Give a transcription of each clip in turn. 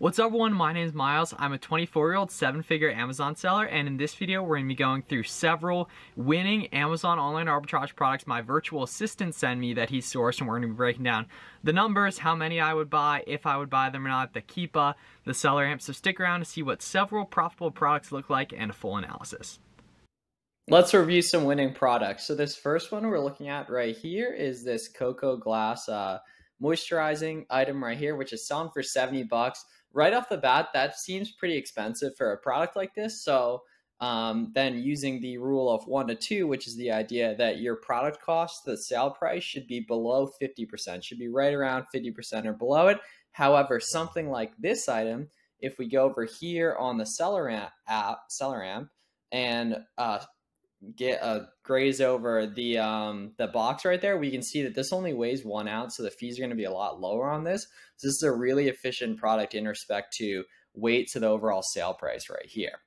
What's up everyone, my name is Miles. I'm a 24 year old seven figure Amazon seller and in this video we're going to be going through several winning Amazon online arbitrage products my virtual assistant sent me that he sourced and we're going to be breaking down the numbers, how many I would buy, if I would buy them or not, the Keepa, the SellerAmp. So stick around to see what several profitable products look like and a full analysis. Let's review some winning products. So this first one we're looking at right here is this Coco Gloss uh, moisturizing item right here, which is selling for 70 bucks right off the bat, that seems pretty expensive for a product like this. So um, then using the rule of one to two, which is the idea that your product cost, the sale price should be below 50%, should be right around 50% or below it. However, something like this item, if we go over here on the SellerAmp, app, SellerAmp and uh, get a graze over the um, the box right there, we can see that this only weighs one ounce, so the fees are going to be a lot lower on this. So this is a really efficient product in respect to weight to the overall sale price right here.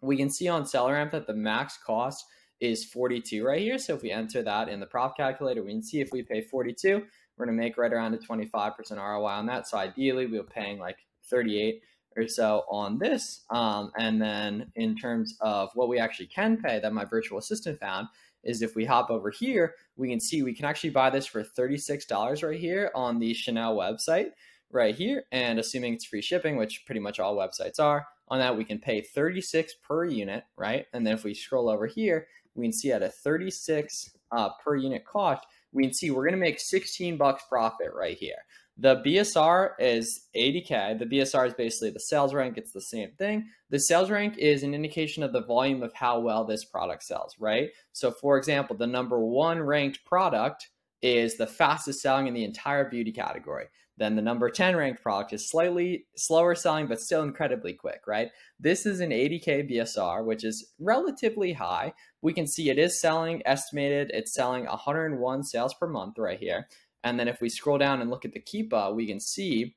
We can see on SellerAmp that the max cost is 42 right here. So if we enter that in the prop calculator, we can see if we pay 42, we're going to make right around a 25% ROI on that. So ideally, we are paying like 38 or so on this. Um, and then in terms of what we actually can pay that my virtual assistant found is if we hop over here, we can see we can actually buy this for $36 right here on the Chanel website right here. And assuming it's free shipping, which pretty much all websites are, on that we can pay 36 per unit, right? And then if we scroll over here, we can see at a 36 uh, per unit cost, we can see we're going to make 16 bucks profit right here. The BSR is 80K. The BSR is basically the sales rank. It's the same thing. The sales rank is an indication of the volume of how well this product sells, right? So, for example, the number one ranked product is the fastest selling in the entire beauty category. Then the number 10 ranked product is slightly slower selling, but still incredibly quick, right? This is an 80K BSR, which is relatively high. We can see it is selling, estimated, it's selling 101 sales per month right here. And then if we scroll down and look at the Keepa, we can see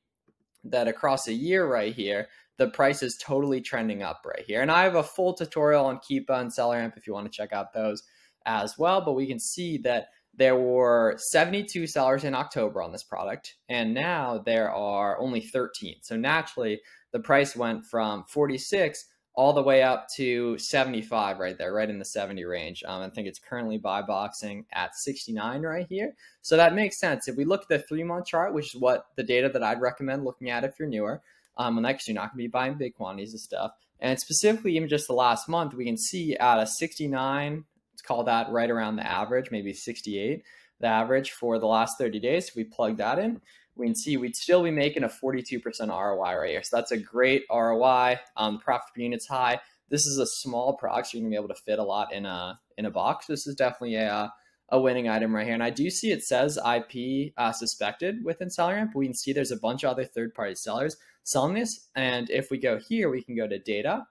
that across a year right here, the price is totally trending up right here. And I have a full tutorial on Keepa and SellerAmp if you want to check out those as well. But we can see that there were 72 sellers in October on this product, and now there are only 13. So naturally, the price went from 46 all the way up to 75 right there, right in the 70 range. Um, I think it's currently buy boxing at 69 right here. So that makes sense. If we look at the three month chart, which is what the data that I'd recommend looking at if you're newer, um, and actually not going to be buying big quantities of stuff. And specifically, even just the last month, we can see at a 69, let's call that right around the average, maybe 68, the average for the last 30 days. If we plug that in, we can see we'd still be making a 42% ROI right here. So that's a great ROI. Um, profit per unit's high. This is a small product, so you're gonna be able to fit a lot in a in a box. This is definitely a a winning item right here. And I do see it says IP uh, suspected within SellerAmp. We can see there's a bunch of other third party sellers selling this. And if we go here, we can go to data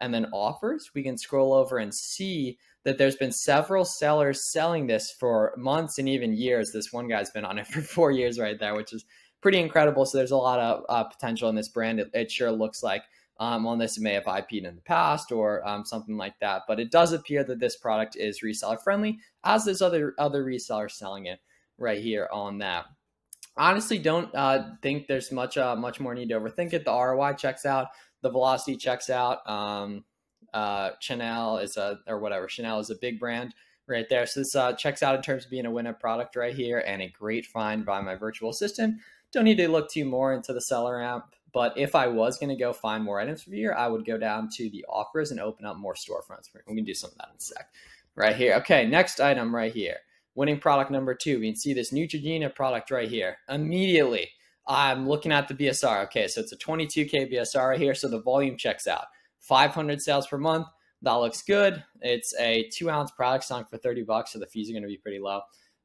and then offers. We can scroll over and see that there's been several sellers selling this for months and even years. This one guy's been on it for four years right there, which is pretty incredible. So there's a lot of uh, potential in this brand. It, it sure looks like um, on this, it may have IP'd in the past or um, something like that. But it does appear that this product is reseller friendly, as there's other other resellers selling it right here on that. Honestly, don't uh, think there's much uh, much more need to overthink it. The ROI checks out, the velocity checks out. Um, uh, Chanel is a or whatever. Chanel is a big brand right there. So this uh, checks out in terms of being a winner product right here and a great find by my virtual assistant. Don't need to look too more into the SellerAmp, but if I was going to go find more items for here, I would go down to the offers and open up more storefronts. We can do some of that in a sec. Right here. Okay, next item right here. Winning product number two. We can see this Neutrogena product right here. Immediately, I'm looking at the BSR. Okay, so it's a 22K BSR right here. So the volume checks out. 500 sales per month. That looks good. It's a two ounce product selling for 30 bucks, so the fees are going to be pretty low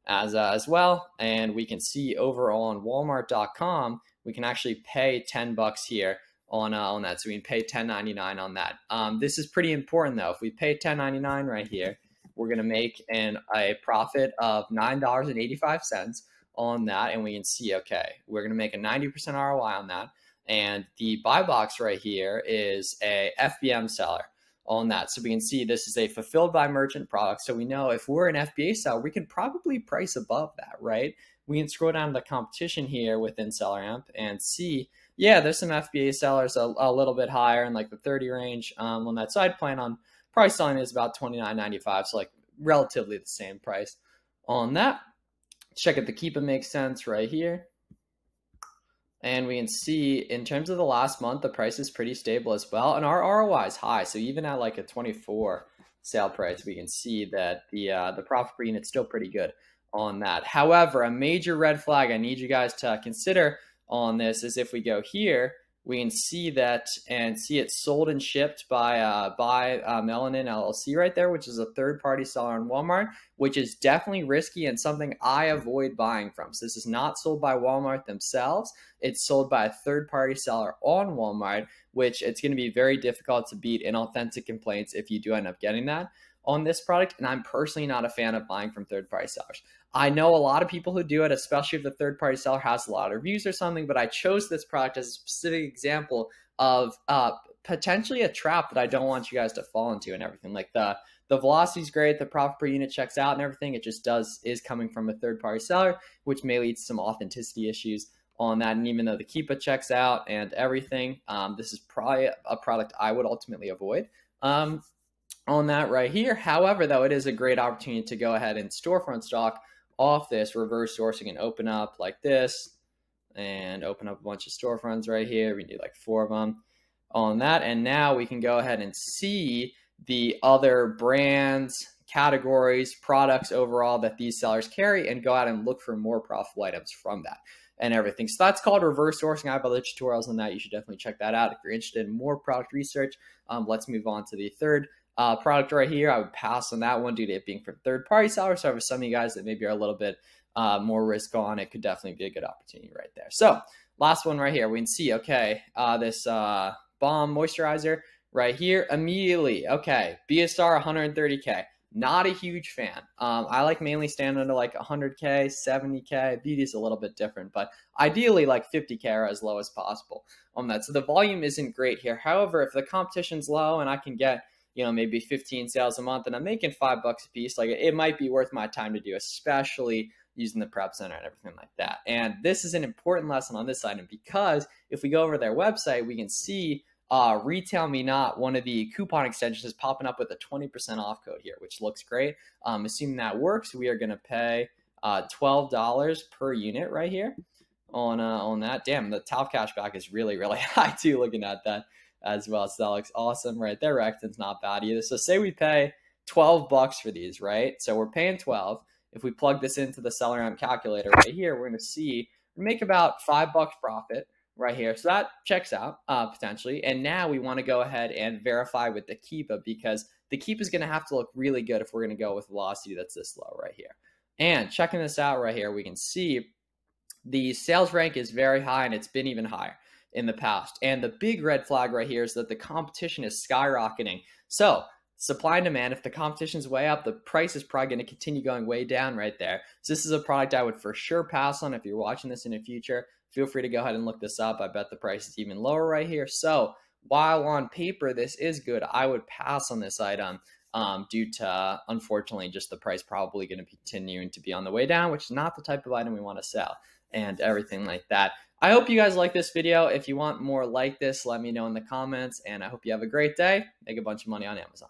as uh, as well. And we can see over on Walmart.com, we can actually pay 10 bucks here on uh, on that. So we can pay 10.99 on that. Um, this is pretty important though. If we pay 10.99 right here, we're going to make an a profit of nine dollars and 85 cents on that, and we can see okay, we're going to make a 90% ROI on that. And the buy box right here is a FBM seller on that. So we can see this is a fulfilled by merchant product. So we know if we're an FBA seller, we can probably price above that, right? We can scroll down to the competition here within SellerAmp and see yeah, there's some FBA sellers a, a little bit higher in like the 30 range um, on that. side plan on price selling is about 29.95, so like relatively the same price on that. Check if the Keepa makes sense right here. And we can see in terms of the last month, the price is pretty stable as well. And our ROI is high. So even at like a 24 sale price, we can see that the uh, the profit per unit is still pretty good on that. However, a major red flag I need you guys to consider on this is if we go here we can see that and see it sold and shipped by uh, by uh, Melanin LLC right there, which is a third party seller on Walmart, which is definitely risky and something I avoid buying from. So this is not sold by Walmart themselves; it's sold by a third party seller on Walmart, which it's going to be very difficult to beat in authentic complaints if you do end up getting that on this product. And I'm personally not a fan of buying from third party sellers. I know a lot of people who do it, especially if the third party seller has a lot of reviews or something, but I chose this product as a specific example of uh, potentially a trap that I don't want you guys to fall into and everything. Like the the velocity is great, the profit per unit checks out and everything. It just does is coming from a third party seller, which may lead to some authenticity issues on that. And even though the Keepa checks out and everything, um, this is probably a product I would ultimately avoid. Um, on that right here. However, though, it is a great opportunity to go ahead and storefront stock off this reverse sourcing and open up like this and open up a bunch of storefronts right here. We need like four of them on that. And now we can go ahead and see the other brands, categories, products overall that these sellers carry and go out and look for more profitable items from that and everything. So that's called reverse sourcing. I have other tutorials on that. You should definitely check that out if you're interested in more product research. Um, let's move on to the third uh, product right here. I would pass on that one due to it being from third party sellers. So for some of you guys that maybe are a little bit uh, more risk on, it could definitely be a good opportunity right there. So last one right here, we can see, okay, uh, this uh, balm moisturizer right here immediately. Okay, BSR 130K. Not a huge fan. Um, I like mainly stand under like 100K, 70K. Beauty is a little bit different, but ideally like 50K or as low as possible on that. So the volume isn't great here. However, if the competition's low and I can get you know, maybe 15 sales a month and I'm making five bucks a piece, like it might be worth my time to do, especially using the prep center and everything like that. And this is an important lesson on this item because if we go over their website, we can see uh, RetailMeNot one of the coupon extensions is popping up with a 20% off code here, which looks great. Um, assuming that works, we are going to pay uh, $12 per unit right here on uh, on that. Damn, the top cashback is really, really high too, looking at that as well. So that looks awesome right there. Rakuten's not bad either. So say we pay 12 bucks for these, right? So we're paying 12. If we plug this into the SellerAmp calculator right here, we're going to see we make about five bucks profit right here. So that checks out uh, potentially. And now we want to go ahead and verify with the Keepa because the Keepa is going to have to look really good if we're going to go with velocity that's this low right here. And checking this out right here, we can see the sales rank is very high and it's been even higher in the past. And the big red flag right here is that the competition is skyrocketing. So, supply and demand, if the competition is way up, the price is probably going to continue going way down right there. So, this is a product I would for sure pass on if you're watching this in the future. Feel free to go ahead and look this up. I bet the price is even lower right here. So, while on paper this is good, I would pass on this item um, due to, unfortunately, just the price probably going to be continuing to be on the way down, which is not the type of item we want to sell and everything like that. I hope you guys like this video. If you want more like this, let me know in the comments. And I hope you have a great day. Make a bunch of money on Amazon.